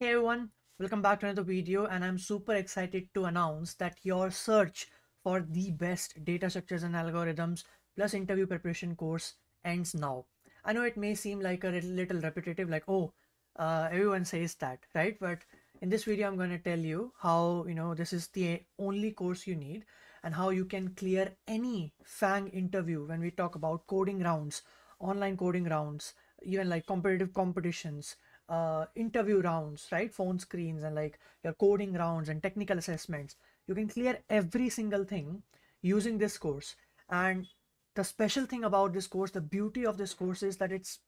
Hey everyone, welcome back to another video and I'm super excited to announce that your search for the best data structures and algorithms plus interview preparation course ends now. I know it may seem like a little repetitive like oh uh, everyone says that right but in this video I'm going to tell you how you know this is the only course you need and how you can clear any FANG interview when we talk about coding rounds, online coding rounds, even like competitive competitions, uh, interview rounds, right? Phone screens and like your coding rounds and technical assessments. You can clear every single thing using this course. And the special thing about this course, the beauty of this course is that it's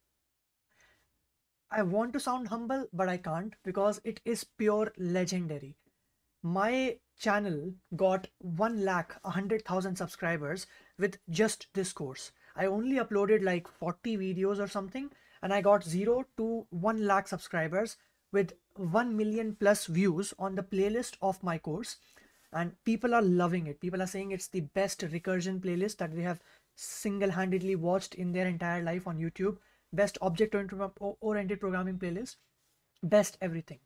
I want to sound humble, but I can't because it is pure legendary. My channel got 1 lakh 100,000 subscribers with just this course. I only uploaded like 40 videos or something and I got 0 to 1 lakh subscribers with 1 million plus views on the playlist of my course and people are loving it. People are saying it's the best recursion playlist that they have single-handedly watched in their entire life on YouTube. Best object-oriented programming playlist. Best everything.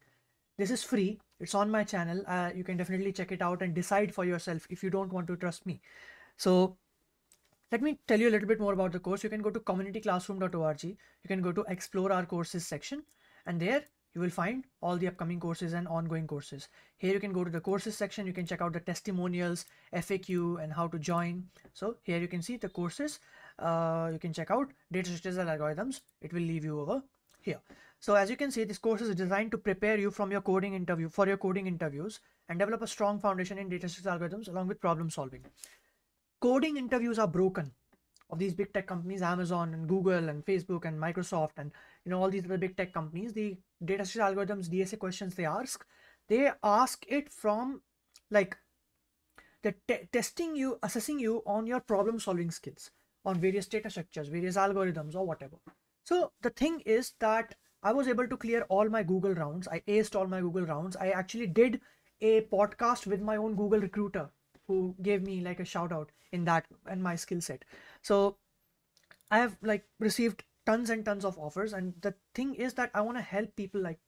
This is free. It's on my channel. Uh, you can definitely check it out and decide for yourself if you don't want to trust me. So let me tell you a little bit more about the course. You can go to communityclassroom.org. You can go to explore our courses section and there you will find all the upcoming courses and ongoing courses. Here you can go to the courses section. You can check out the testimonials, FAQ and how to join. So here you can see the courses. Uh, you can check out data structures and algorithms. It will leave you over here. So as you can see, this course is designed to prepare you from your coding interview for your coding interviews and develop a strong foundation in data structures algorithms along with problem solving coding interviews are broken. Of these big tech companies amazon and google and facebook and microsoft and you know all these other big tech companies the data structure algorithms dsa questions they ask they ask it from like the testing you assessing you on your problem solving skills on various data structures various algorithms or whatever. So the thing is that i was able to clear all my google rounds. I aced all my google rounds. I actually did a podcast with my own google recruiter who gave me like a shout out in that and my skill set. So i have like received tons and tons of offers and the thing is that i want to help people like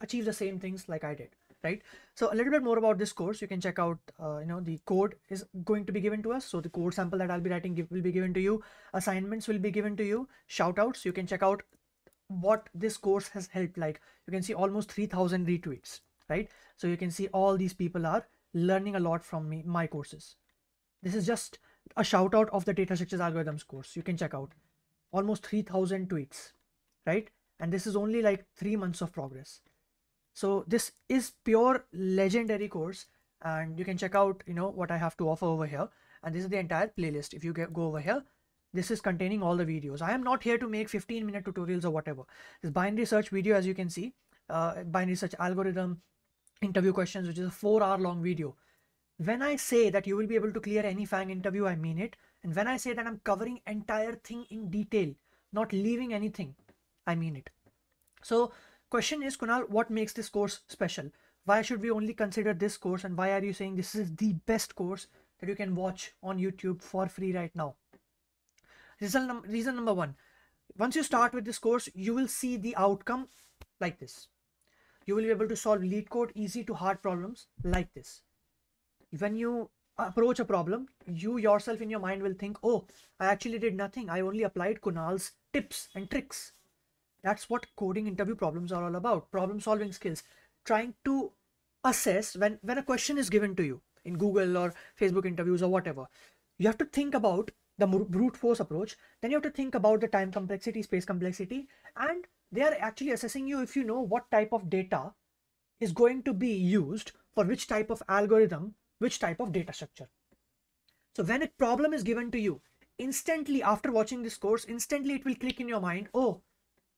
achieve the same things like i did right? So a little bit more about this course. You can check out uh, you know the code is going to be given to us. So the code sample that i'll be writing will be given to you. Assignments will be given to you. Shout outs. You can check out what this course has helped like you can see almost 3000 retweets right? So you can see all these people are learning a lot from me, my courses. This is just a shout out of the data structures algorithms course. You can check out almost 3000 tweets, right? And this is only like three months of progress. So this is pure legendary course and you can check out, you know, what I have to offer over here. And this is the entire playlist. If you get, go over here, this is containing all the videos. I am not here to make 15 minute tutorials or whatever. This binary search video, as you can see, uh, binary search algorithm, interview questions, which is a four hour long video. When I say that you will be able to clear any FANG interview, I mean it. And when I say that I'm covering entire thing in detail, not leaving anything, I mean it. So question is, Kunal, what makes this course special? Why should we only consider this course? And why are you saying this is the best course that you can watch on YouTube for free right now? Reason, num reason number one, once you start with this course, you will see the outcome like this you will be able to solve LeetCode easy to hard problems like this. When you approach a problem, you yourself in your mind will think, oh, I actually did nothing. I only applied Kunal's tips and tricks. That's what coding interview problems are all about. Problem solving skills. Trying to assess when, when a question is given to you in Google or Facebook interviews or whatever. You have to think about the brute force approach. Then you have to think about the time complexity, space complexity, and they are actually assessing you if you know what type of data is going to be used for which type of algorithm, which type of data structure. So when a problem is given to you, instantly after watching this course, instantly it will click in your mind, oh,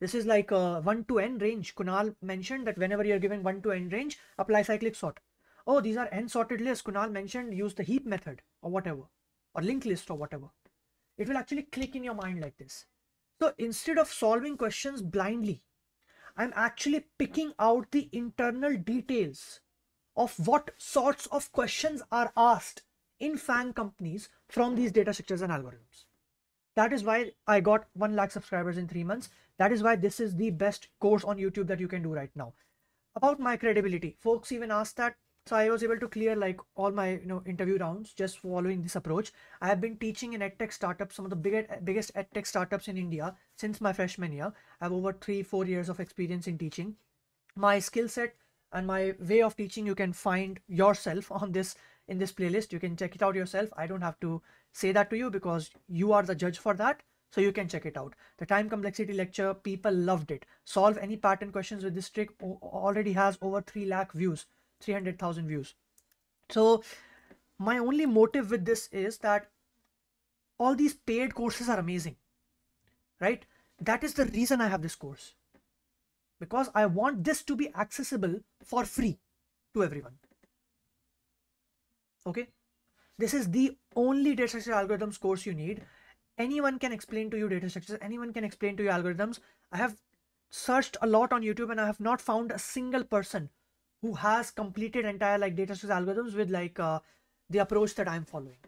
this is like a 1 to n range. Kunal mentioned that whenever you're given 1 to n range, apply cyclic sort. Oh, these are n sorted lists. Kunal mentioned use the heap method or whatever, or linked list or whatever. It will actually click in your mind like this. So instead of solving questions blindly, I'm actually picking out the internal details of what sorts of questions are asked in FANG companies from these data structures and algorithms. That is why I got 1 lakh subscribers in three months. That is why this is the best course on YouTube that you can do right now. about my credibility, folks even asked that. So I was able to clear like all my you know interview rounds just following this approach. I have been teaching in edtech startups, some of the biggest biggest edtech startups in India since my freshman year. I have over three four years of experience in teaching. My skill set and my way of teaching you can find yourself on this in this playlist. You can check it out yourself. I don't have to say that to you because you are the judge for that. So you can check it out. The time complexity lecture, people loved it. Solve any pattern questions with this trick already has over 3 lakh views, 300,000 views. So my only motive with this is that all these paid courses are amazing, right? That is the reason I have this course because I want this to be accessible for free to everyone. Okay. This is the only data structure algorithms course you need anyone can explain to you data structures anyone can explain to you algorithms i have searched a lot on youtube and i have not found a single person who has completed entire like data structures algorithms with like uh, the approach that i'm following.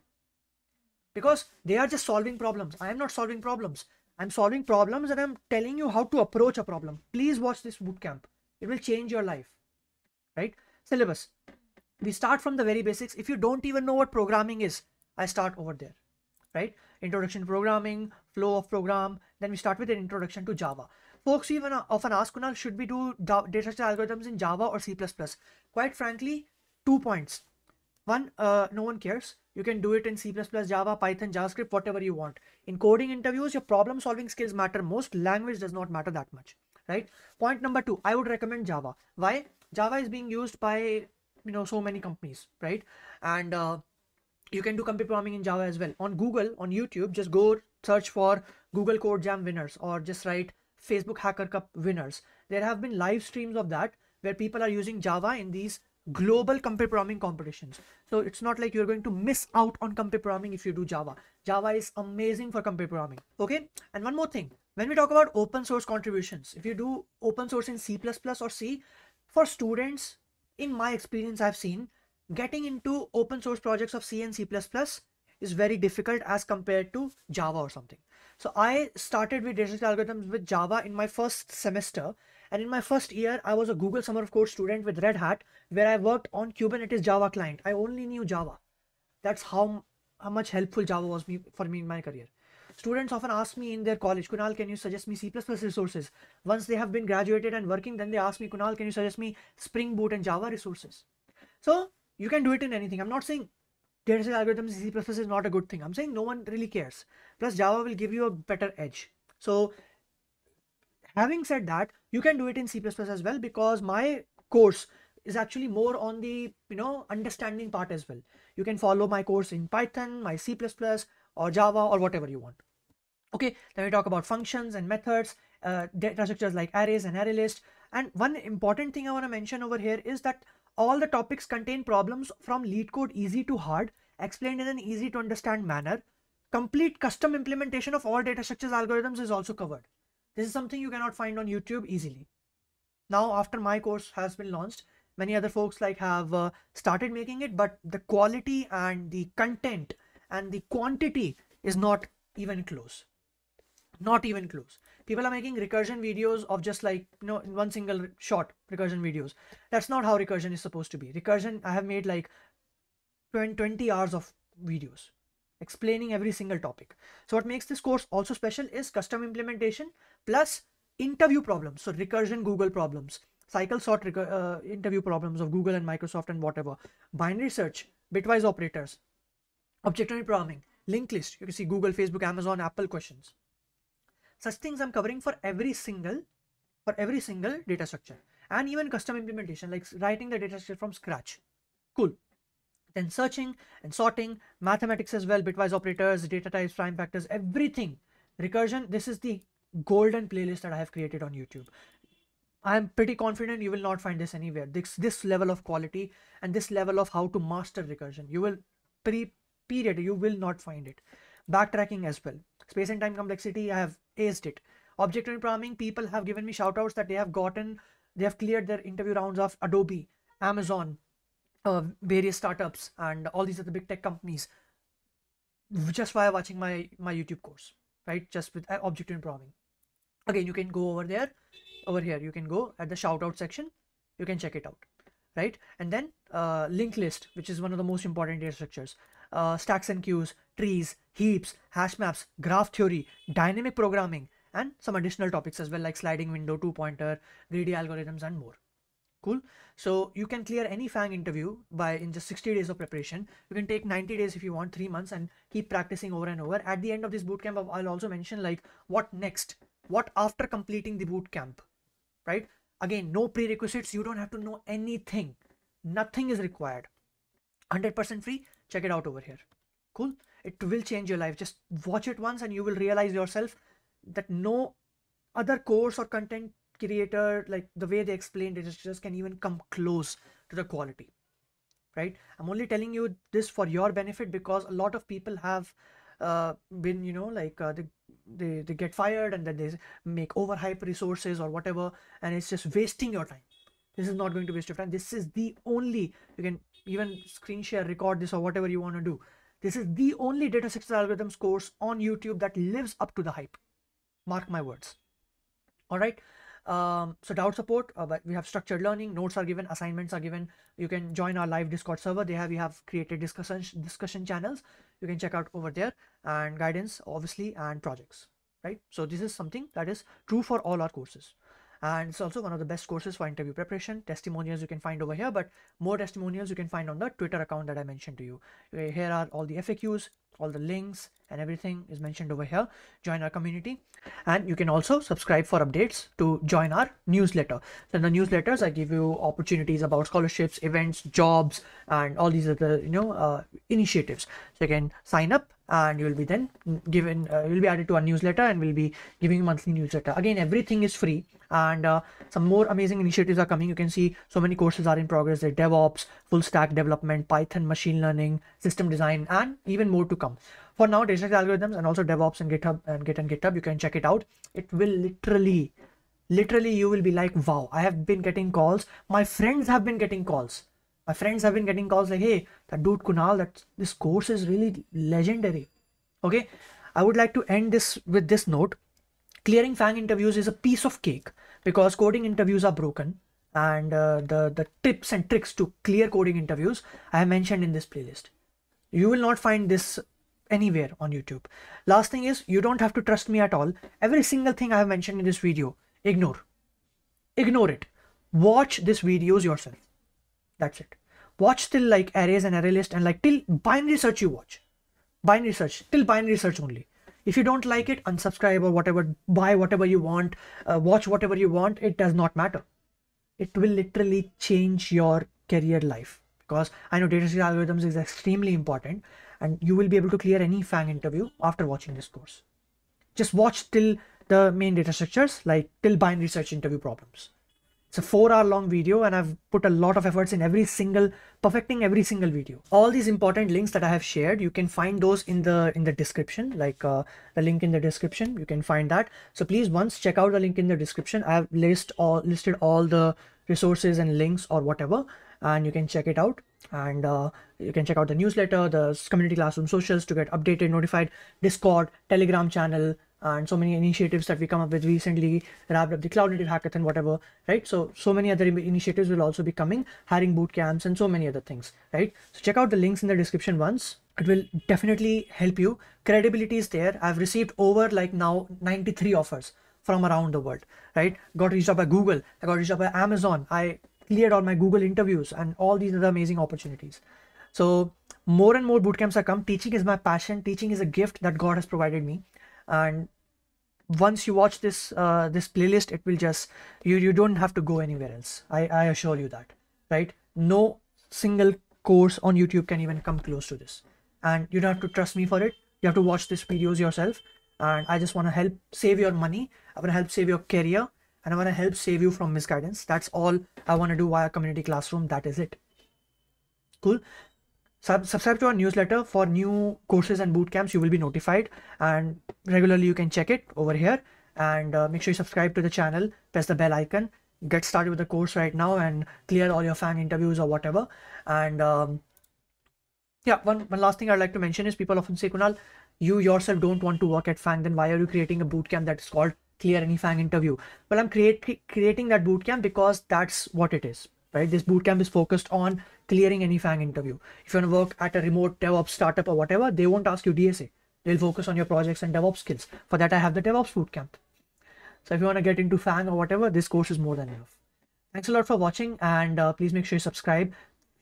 Because they are just solving problems. I am not solving problems. I'm solving problems and i'm telling you how to approach a problem. Please watch this bootcamp it will change your life. Right? Syllabus. We start from the very basics. If you don't even know what programming is i start over there. Right? Introduction to programming, flow of program. Then we start with an introduction to Java. Folks even often ask Kunal, should we do data structure algorithms in Java or C++? Quite frankly, two points. One, uh, no one cares. You can do it in C++, Java, Python, JavaScript, whatever you want. In coding interviews, your problem solving skills matter most. Language does not matter that much, right? Point number two, I would recommend Java. Why? Java is being used by, you know, so many companies, right? And uh, you can do competitive programming in Java as well. On Google, on YouTube, just go search for Google Code Jam winners or just write Facebook Hacker Cup winners. There have been live streams of that where people are using Java in these global competitive programming competitions. So it's not like you're going to miss out on competitive programming if you do Java. Java is amazing for competitive programming. Okay. And one more thing, when we talk about open source contributions, if you do open source in C++ or C, for students, in my experience, I've seen getting into open source projects of C and C++ is very difficult as compared to Java or something. So I started with data algorithms with Java in my first semester. And in my first year, I was a Google Summer of Code student with Red Hat, where I worked on Kubernetes Java client. I only knew Java. That's how, how much helpful Java was me, for me in my career. Students often ask me in their college, Kunal, can you suggest me C++ resources? Once they have been graduated and working, then they ask me, Kunal, can you suggest me Spring Boot and Java resources? So you can do it in anything. I'm not saying data algorithms in C++ is not a good thing. I'm saying no one really cares. Plus Java will give you a better edge. So having said that, you can do it in C++ as well because my course is actually more on the you know understanding part as well. You can follow my course in Python, my C++ or Java or whatever you want. Okay, then we talk about functions and methods, uh, data structures like arrays and array list. And one important thing I want to mention over here is that all the topics contain problems from LeetCode easy to hard, explained in an easy to understand manner. Complete custom implementation of all data structures algorithms is also covered. This is something you cannot find on YouTube easily. Now, after my course has been launched, many other folks like have uh, started making it, but the quality and the content and the quantity is not even close. Not even close people are making recursion videos of just like you know one single shot recursion videos. That's not how recursion is supposed to be. Recursion i have made like 20 hours of videos explaining every single topic. So what makes this course also special is custom implementation plus interview problems. So recursion google problems cycle sort uh, interview problems of google and microsoft and whatever binary search bitwise operators object-oriented programming linked list. You can see google facebook amazon apple questions such things I'm covering for every single for every single data structure and even custom implementation like writing the data structure from scratch. Cool. Then searching and sorting, mathematics as well, bitwise operators, data types, prime factors, everything. Recursion, this is the golden playlist that I have created on YouTube. I am pretty confident you will not find this anywhere. This, this level of quality and this level of how to master recursion. You will pre period, you will not find it. Backtracking as well. Space and time complexity, I have aced it. Object oriented programming, people have given me shout outs that they have gotten, they have cleared their interview rounds of Adobe, Amazon, uh, various startups, and all these other big tech companies just by watching my my YouTube course, right? Just with uh, object oriented programming. Again, you can go over there, over here. You can go at the shout out section. you can check it out right and then uh, linked list which is one of the most important data structures uh, stacks and queues trees heaps hash maps graph theory dynamic programming and some additional topics as well like sliding window two pointer greedy algorithms and more. Cool? So you can clear any fang interview by in just 60 days of preparation. You can take 90 days if you want three months and keep practicing over and over. At the end of this bootcamp i'll also mention like what next? What after completing the bootcamp right? Again no prerequisites. You don't have to know anything. Nothing is required. 100% free. Check it out over here. Cool it will change your life. Just watch it once and you will realize yourself that no other course or content creator like the way they explained it just can even come close to the quality right? I'm only telling you this for your benefit because a lot of people have uh, been you know like uh, they, they they get fired and then they make overhype resources or whatever and it's just wasting your time. This is not going to waste your time. This is the only you can even screen share record this or whatever you want to do this is the only data structures algorithms course on youtube that lives up to the hype. Mark my words. All right? Um, so doubt support uh, but we have structured learning. Notes are given assignments are given. You can join our live discord server. They have we have created discussion discussion channels. You can check out over there. And guidance obviously and projects right? So this is something that is true for all our courses and it's also one of the best courses for interview preparation. Testimonials you can find over here but more testimonials you can find on the twitter account that i mentioned to you. Here are all the faqs all the links and everything is mentioned over here. Join our community. And you can also subscribe for updates to join our newsletter. So in the newsletters i give you opportunities about scholarships events jobs and all these other you know uh, initiatives. So you can sign up and you will be then given uh, you'll be added to our newsletter and we'll be giving you monthly newsletter. Again everything is free and uh, some more amazing initiatives are coming. You can see so many courses are in progress. There devops full stack development python machine learning system design and even more to come for now data algorithms and also devops and github and git and github you can check it out. It will literally literally you will be like wow i have been getting calls. My friends have been getting calls. My friends have been getting calls like hey that dude kunal that this course is really legendary. Okay? I would like to end this with this note. Clearing fang interviews is a piece of cake because coding interviews are broken and uh, the the tips and tricks to clear coding interviews i have mentioned in this playlist. You will not find this anywhere on youtube last thing is you don't have to trust me at all every single thing i have mentioned in this video ignore ignore it watch these videos yourself that's it. Watch till like arrays and array list and like till binary search you watch. Binary search, till binary search only. If you don't like it, unsubscribe or whatever, buy whatever you want, uh, watch whatever you want, it does not matter. It will literally change your career life because I know data algorithms is extremely important and you will be able to clear any FANG interview after watching this course. Just watch till the main data structures like till binary search interview problems. It's a four hour long video and I've put a lot of efforts in every single perfecting every single video. All these important links that I have shared, you can find those in the in the description, like uh, the link in the description. You can find that. So please once check out the link in the description. I have list all listed all the resources and links or whatever, and you can check it out. And uh, you can check out the newsletter, the community classroom socials to get updated, notified, Discord, Telegram channel, and so many initiatives that we come up with recently wrapped up the cloud native hackathon whatever right? So so many other initiatives will also be coming hiring boot camps and so many other things right? So check out the links in the description once. It will definitely help you. Credibility is there. I've received over like now 93 offers from around the world right? Got reached out by google. I got reached out by amazon. I cleared all my google interviews and all these other amazing opportunities. So more and more bootcamps are come. Teaching is my passion. Teaching is a gift that god has provided me. And once you watch this uh, this playlist it will just you you don't have to go anywhere else. I i assure you that right? No single course on youtube can even come close to this. And you don't have to trust me for it. You have to watch these videos yourself. And i just want to help save your money. I want to help save your career and i want to help save you from misguidance. That's all i want to do via community classroom. That is it. Cool. Sub subscribe to our newsletter for new courses and bootcamps. You will be notified. And regularly you can check it over here. And uh, make sure you subscribe to the channel, press the bell icon, get started with the course right now and clear all your FANG interviews or whatever. And um, yeah, one, one last thing I'd like to mention is people often say, Kunal, you yourself don't want to work at FANG, then why are you creating a bootcamp that is called clear any FANG interview. Well, I'm create, creating that bootcamp because that's what it is, right? This bootcamp is focused on clearing any FANG interview. If you want to work at a remote DevOps startup or whatever, they won't ask you DSA. They'll focus on your projects and DevOps skills. For that, I have the DevOps bootcamp. So if you want to get into FANG or whatever, this course is more than enough. Thanks a lot for watching and uh, please make sure you subscribe.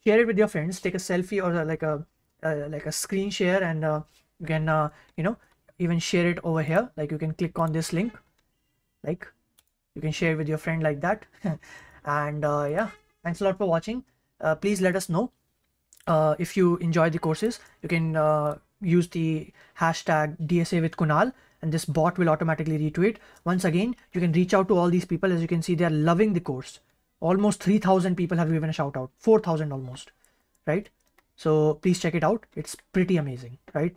Share it with your friends. Take a selfie or uh, like a uh, like a screen share and uh, you can uh, you know even share it over here. Like you can click on this link. Like you can share with your friend like that. and uh, yeah, thanks a lot for watching. Uh, please let us know uh, if you enjoy the courses. You can uh, use the hashtag DSA with Kunal and this bot will automatically retweet. Once again, you can reach out to all these people. As you can see, they are loving the course. Almost 3000 people have given a shout out, 4000 almost, right? So please check it out. It's pretty amazing, right?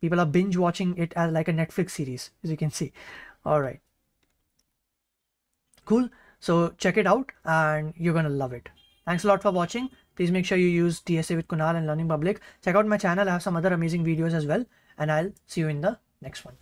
People are binge watching it as like a Netflix series, as you can see. All right. Cool. So check it out and you're going to love it. Thanks a lot for watching. Please make sure you use DSA with Kunal and Learning Public. Check out my channel. I have some other amazing videos as well. And I'll see you in the next one.